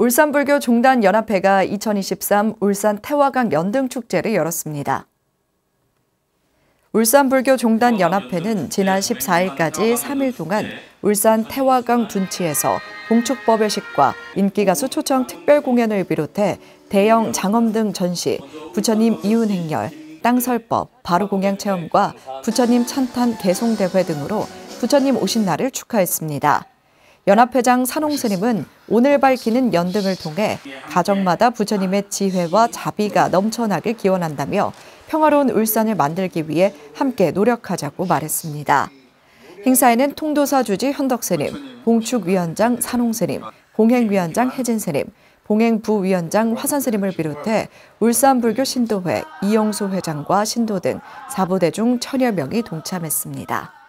울산불교 종단연합회가 2023 울산 태화강 연등축제를 열었습니다. 울산불교 종단연합회는 지난 14일까지 3일 동안 울산 태화강 둔치에서 봉축법회식과 인기가수 초청 특별 공연을 비롯해 대형 장엄 등 전시, 부처님 이윤 행렬, 땅설법, 바로공양 체험과 부처님 찬탄 개송대회 등으로 부처님 오신 날을 축하했습니다. 연합회장 산홍스님은 오늘 밝히는 연등을 통해 가정마다 부처님의 지혜와 자비가 넘쳐나길 기원한다며 평화로운 울산을 만들기 위해 함께 노력하자고 말했습니다. 행사에는 통도사 주지 현덕스님, 봉축위원장 산홍스님, 봉행위원장 혜진스님, 봉행부위원장 화산스님을 비롯해 울산불교 신도회 이영수 회장과 신도 등 사부대중 천여 명이 동참했습니다.